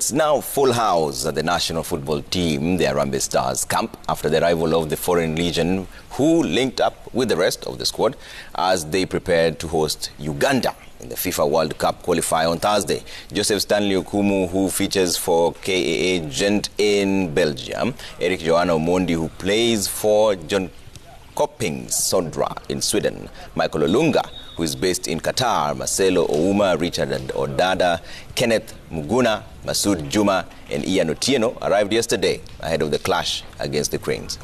It's now full house at the national football team, the Harambee Stars camp, after the arrival of the foreign legion who linked up with the rest of the squad as they prepared to host Uganda in the FIFA World Cup qualifier on Thursday. Joseph Stanley Okumu, who features for KAA Gent in Belgium, Eric Johanna Omondi, who plays for John Kopping Sondra in Sweden, Michael Olunga, who is based in Qatar, Marcelo Ouma, Richard Odada, Kenneth Muguna, Masud Juma, and Ian Otieno arrived yesterday ahead of the clash against the Cranes.